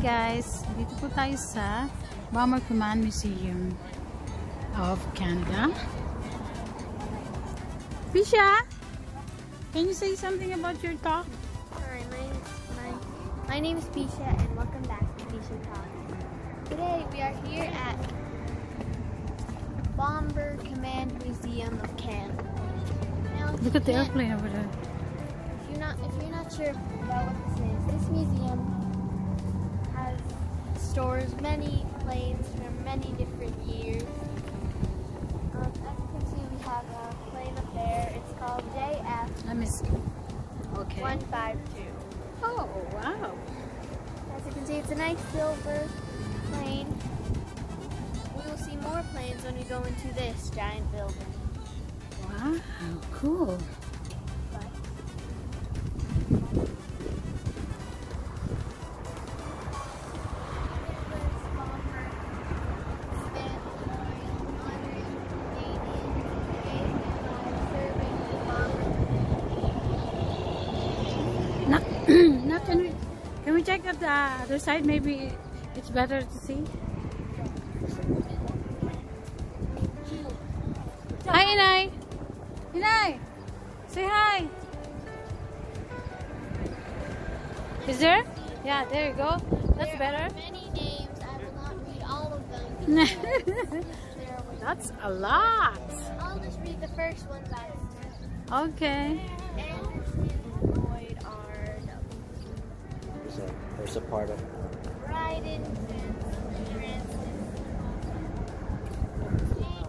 guys! Dito po tayo sa Bomber Command Museum of Canada. Pisha! Can you say something about your talk? Hi, my, my, my name is Bisha and welcome back to Bisha Talk. Today we are here at Bomber Command Museum of Canada. Now, Look at the airplane over there. If you're not, if you're not sure about what this is, this museum stores many planes from many different years. Um, as you can see, we have a plane up there. It's called JF Let me see. Okay. 152. Oh, wow. As you can see, it's a nice silver plane. We will see more planes when we go into this giant building. Wow, cool. Check out the other side? Maybe it's better to see. Hi, Inay. Inay, say hi. Is there? Yeah, there you go. That's there better. Are many names. I will not read all of them. because there are- That's a lot. I'll just read the first one, guys. Okay. Anderson There's a, part of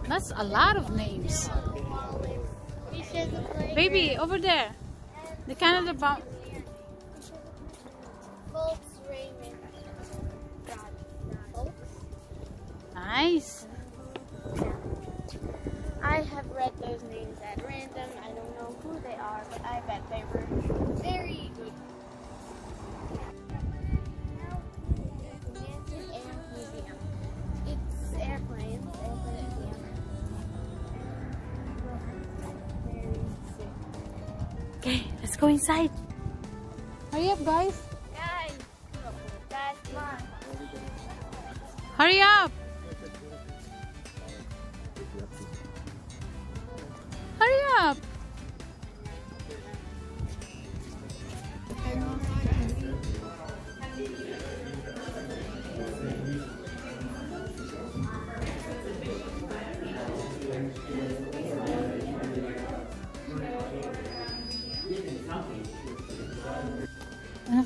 That's a lot of names. Baby, over there. The Canada bomb. Folks Raymond. Folks? Nice. Go inside. Hurry up, guys. Guys, guys, come on. Hurry up.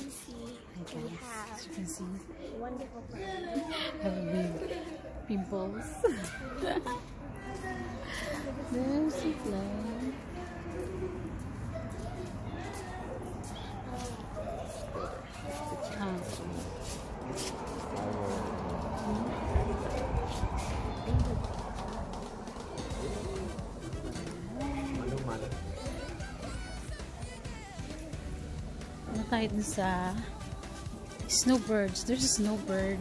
can see, we have you can see, wonderful planes. I have big pimples. There's a plane. Tayo dun sa snowbirds? There's a snowbird.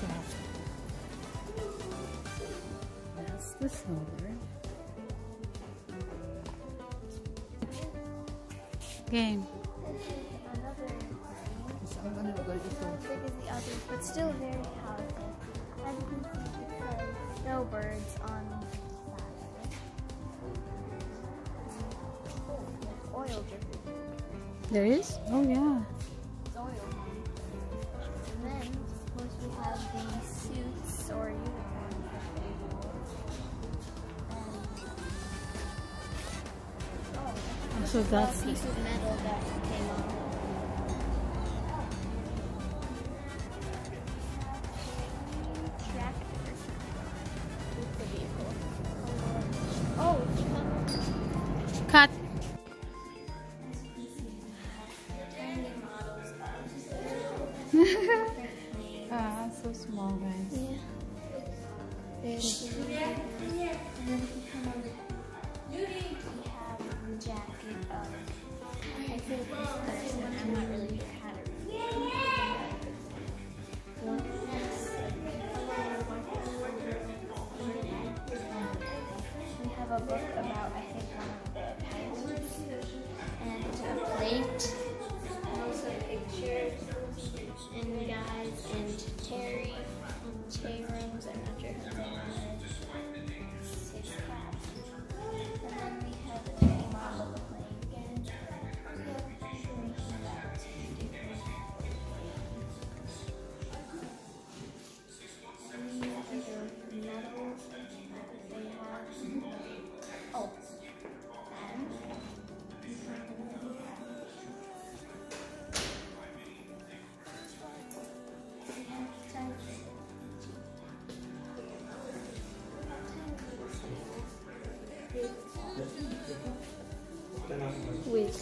craft. That's the snowbird. Game. Another not as big as the others, but still very powerful. As you can see, it says snowbirds on the side. Oh, oil dripping. There is? Oh yeah. And then, of course, we have the suits or uniforms that they wore. And, oh, So that's a piece of metal that I'm not really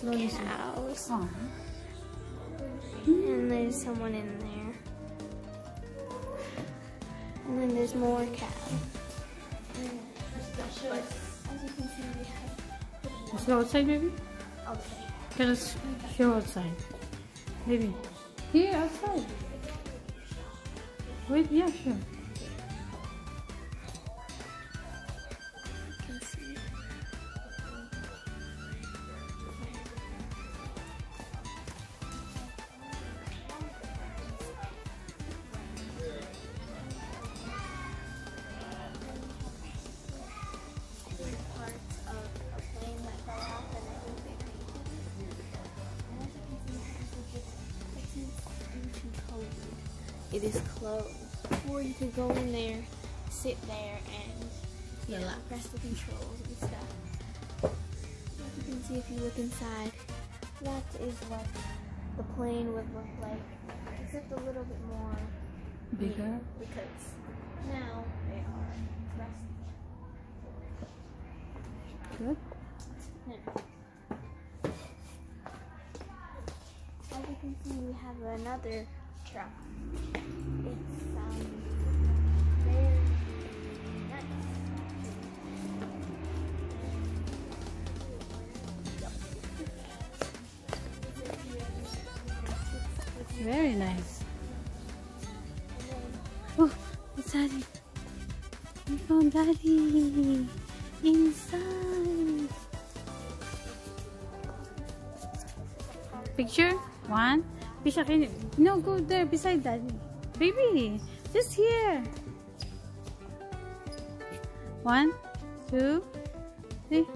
cows. Oh, And there's someone in there. And then there's more cows. As you can see, we have. let's go outside, baby. Okay. Tell us show outside. Baby. Here, outside. Wait, yeah, sure. It is closed. Or you could go in there, sit there, and you know, press the controls and stuff. As you can see if you look inside, that is what the plane would look like, except a little bit more Bigger. because now they are pressed. Good. As you can see, we have another truck. It's um very nice. Very nice. Oh, it's Daddy. We found Daddy inside. Picture one. Bisha, can you, no go there beside Daddy. Baby, just here. One, two, three.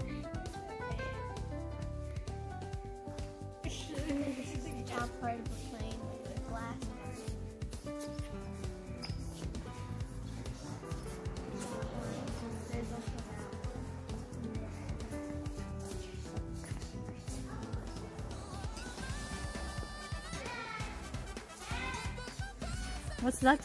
Part?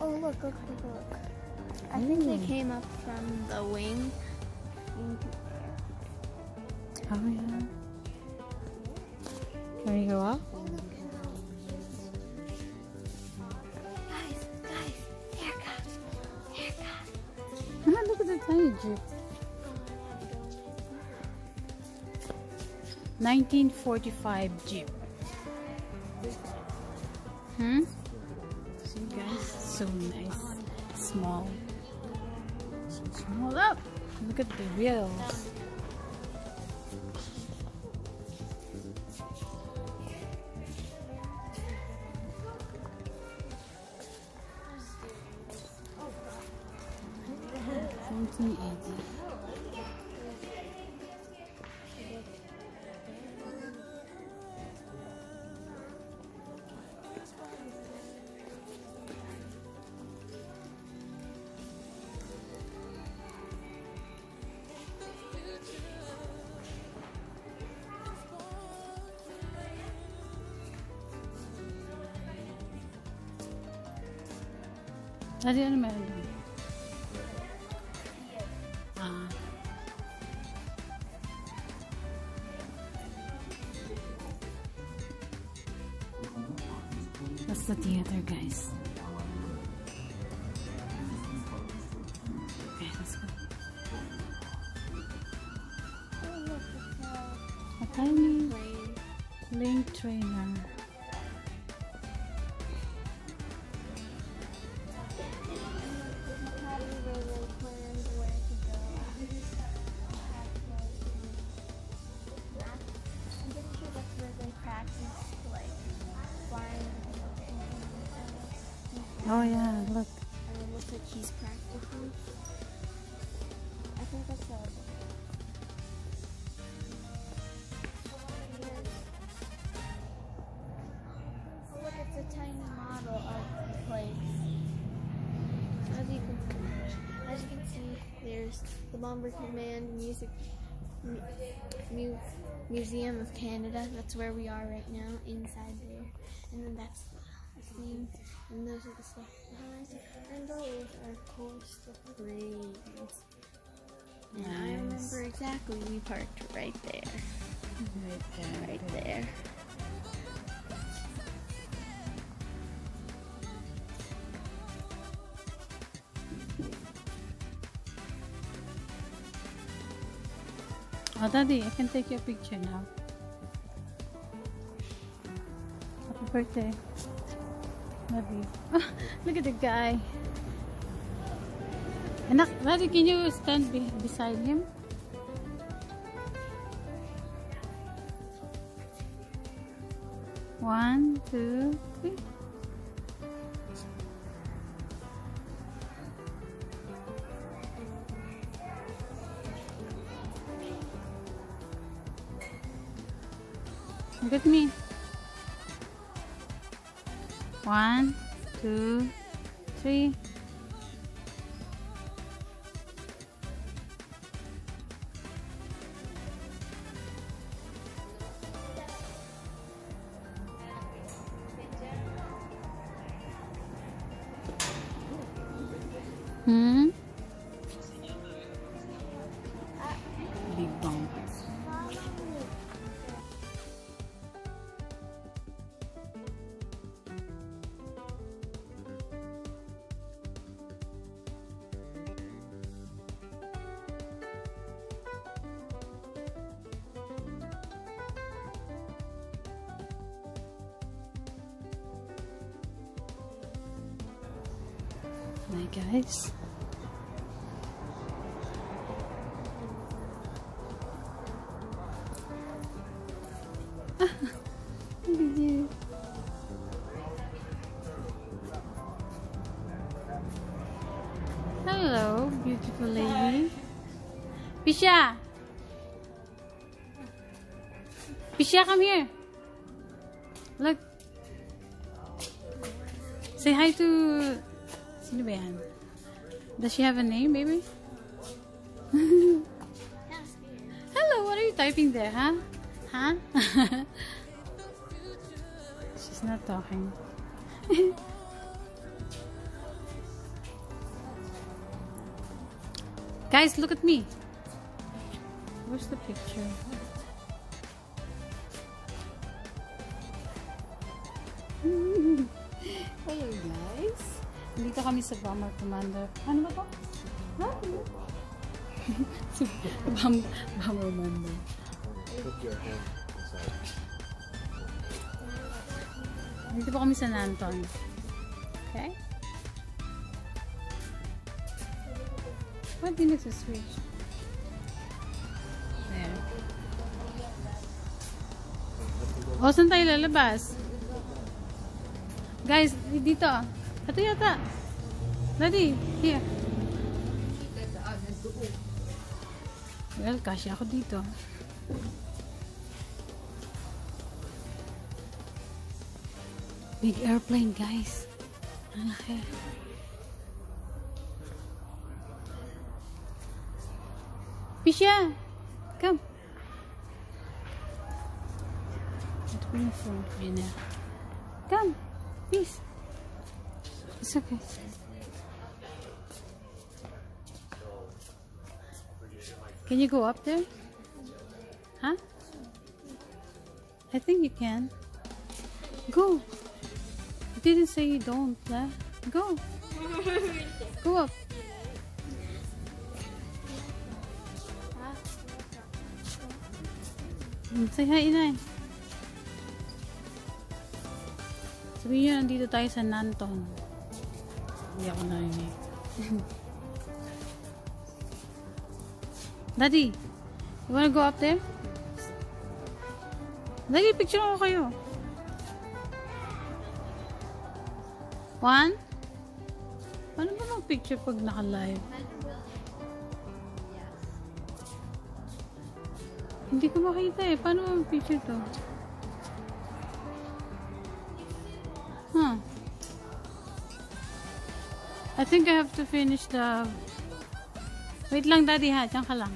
Oh, look, look, look, look. I think they hmm. came up from the wing. Oh yeah. Comes. Ah, look at the tiny jeep. 1945 Jeep. Hmm? See guys, so nice. Small. Small up. Look at the wheels. Daddy, ano meron doon? Ah. That's the theater, guys. Okay, let's go. A tiny link trainer. Bomber Command Music mu, mu, Museum of Canada. That's where we are right now, inside there. And then that's the thing, and those are the stuff behind. And those are, of course, the planes. And I remember exactly we parked right there, Right there. right there. Oh, Daddy, I can take your picture now. Happy birthday. Love you. Ah, look at the guy. Anak, Daddy, can you stand be beside him? One, two, three. Look at me. One, two, three. Hi guys. Hello, beautiful lady. Pisha! Pisha, come here. Look. Say hi to... Sino? Does she have a name, baby? Hello, what are you typing there, huh? Huh? She's not talking. Guys, look at me. Where's the picture? Hello guys. Dito kami sa Bomber Commander. Ano ba to? Ha? Bomber Commander. Put your hand inside. Dito po kami sa Nanton. Okay? Ba't di nagsiswitch? There. O, saan tayo lalabas? Guys, dito. Ito yata. Daddy, here. Well, kasya ako dito. Big airplane, guys. Ang laki. Pisha! Come. Ito po yung phone. Come. Please. It's okay. Can you go up there? Huh? I think you can. Go. I didn't say you don't, lah. Go. go up. Say hi, inay. Sabihin nyo, nandito tayo sa Nanton. Hindi ako narinig. Daddy, you wanna go up there? Daddy, picture ko kayo. One? Paano ba mag-picture pag naka-live? Hindi ko makita eh. Paano mag-picture to? Huh. I think I have to finish the... Wait lang, Daddy ha. Diyan ka lang.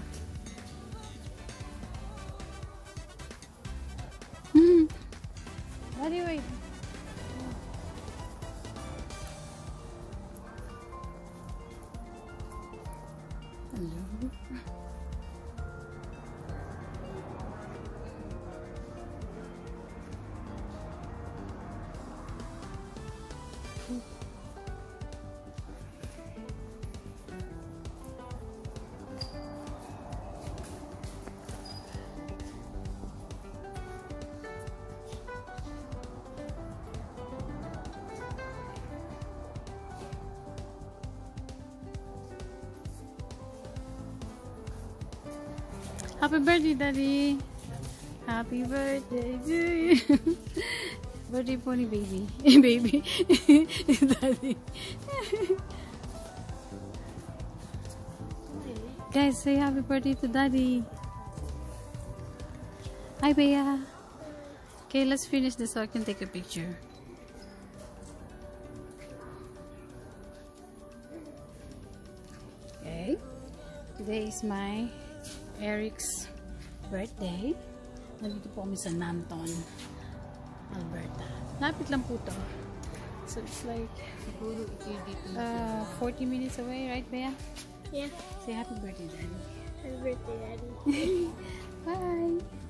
Daddy, wait. Happy birthday, Daddy! Happy birthday to you! birthday po ni baby. baby. Daddy. Guys, say happy birthday to Daddy. Hi, Bea. Okay, let's finish this so I can take a picture. Okay. Today is my Eric's birthday. Nandito po kami sa Nanton, Alberta. Lapit lang po to. So it's like uh, 40 minutes away, right, Bea? Yeah. Say happy birthday, Daddy. Happy birthday, Daddy. Bye!